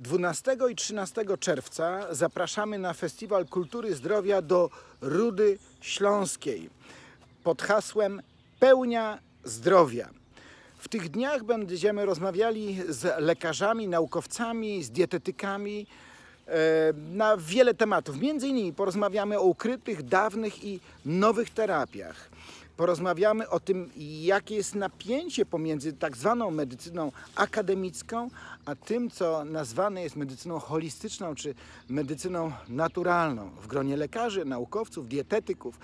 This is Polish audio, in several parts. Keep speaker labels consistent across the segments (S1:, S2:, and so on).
S1: 12 i 13 czerwca zapraszamy na Festiwal Kultury Zdrowia do Rudy Śląskiej pod hasłem Pełnia Zdrowia. W tych dniach będziemy rozmawiali z lekarzami, naukowcami, z dietetykami e, na wiele tematów. Między innymi porozmawiamy o ukrytych, dawnych i nowych terapiach. Porozmawiamy o tym, jakie jest napięcie pomiędzy tak zwaną medycyną akademicką, a tym, co nazwane jest medycyną holistyczną czy medycyną naturalną. W gronie lekarzy, naukowców, dietetyków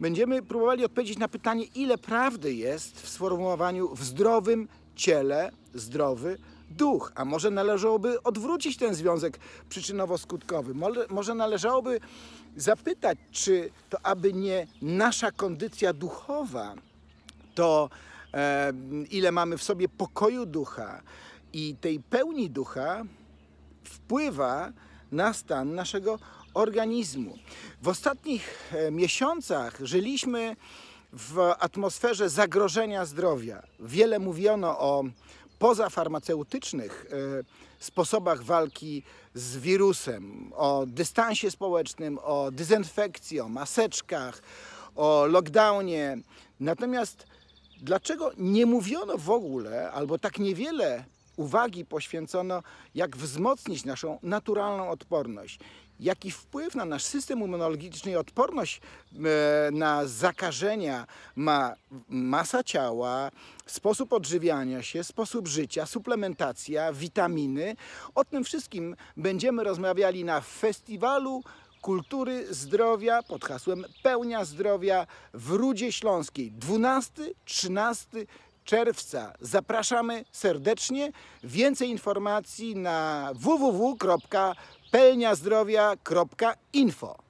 S1: będziemy próbowali odpowiedzieć na pytanie, ile prawdy jest w sformułowaniu w zdrowym ciele zdrowy duch. A może należałoby odwrócić ten związek przyczynowo-skutkowy? Może, należałoby zapytać, czy to aby nie nasza kondycja duchowa, to e, ile mamy w sobie pokoju ducha i tej pełni ducha wpływa na stan naszego organizmu. W ostatnich e, miesiącach żyliśmy w atmosferze zagrożenia zdrowia. Wiele mówiono o pozafarmaceutycznych e, sposobach walki z wirusem, o dystansie społecznym, o dezynfekcji, o maseczkach, o lockdownie. Natomiast dlaczego nie mówiono w ogóle, albo tak niewiele uwagi poświęcono, jak wzmocnić naszą naturalną odporność? Jaki wpływ na nasz system immunologiczny i odporność e, na zakażenia ma masa ciała, sposób odżywiania się, sposób życia, suplementacja, witaminy. O tym wszystkim będziemy rozmawiali na festiwalu Kultury Zdrowia pod hasłem Pełnia Zdrowia w Rudzie Śląskiej 12-13 czerwca. Zapraszamy serdecznie. Więcej informacji na www pelniazdrowia.info